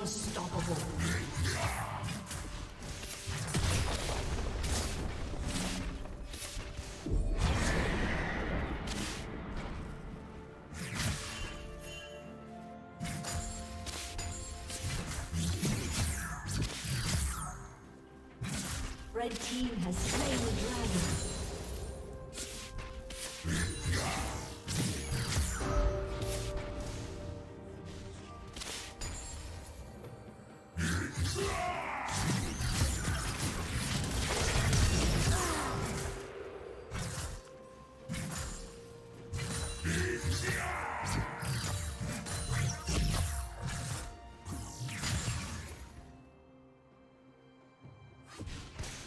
Unstoppable.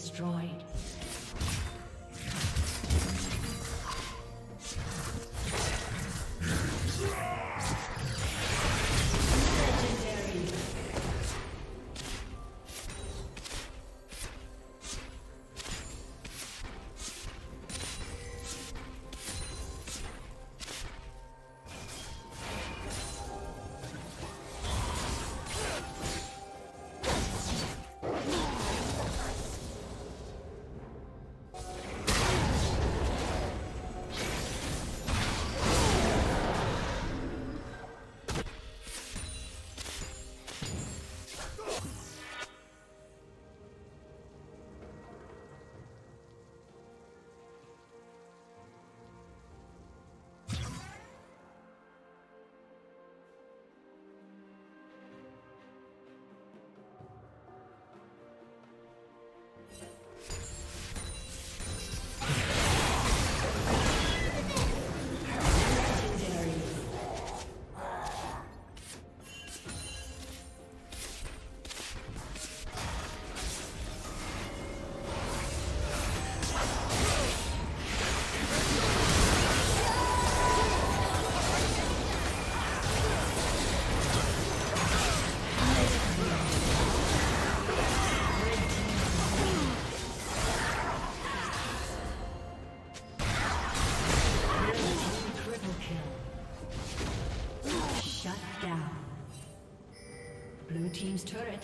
Destroyed.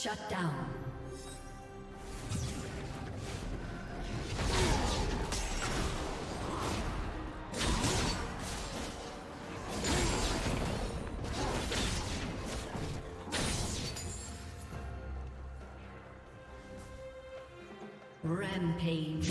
Shut down. Rampage.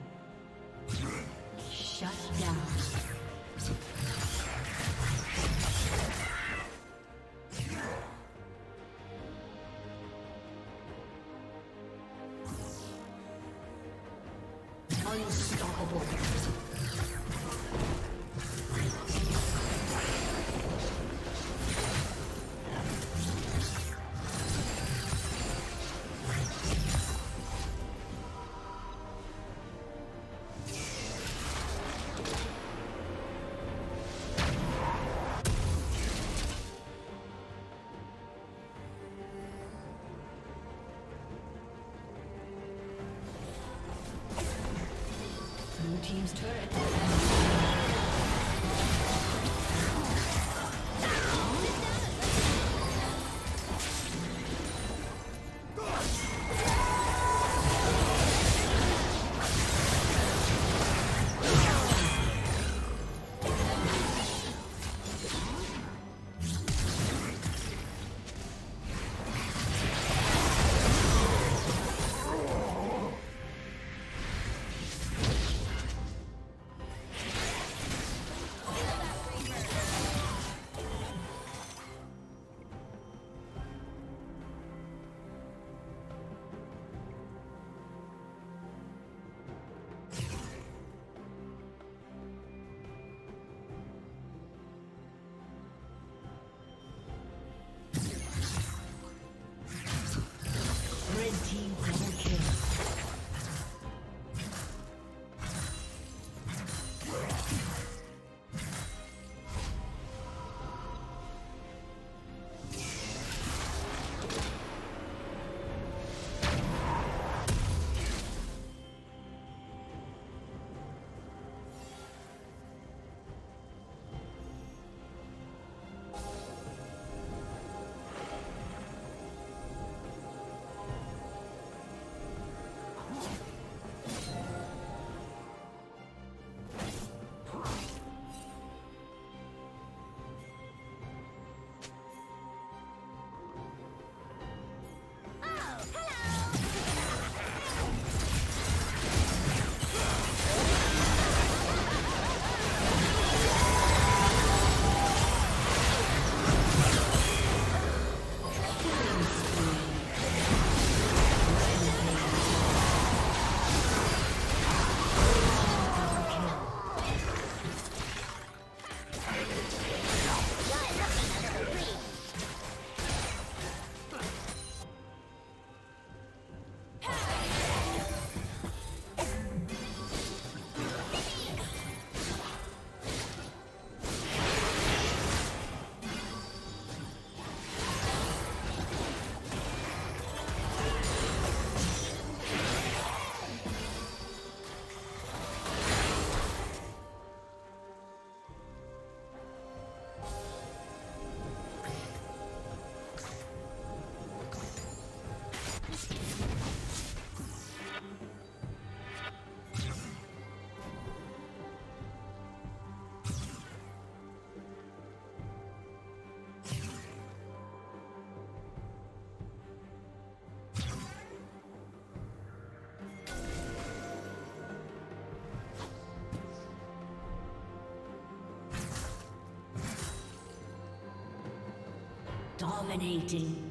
Dominating.